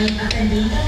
time attending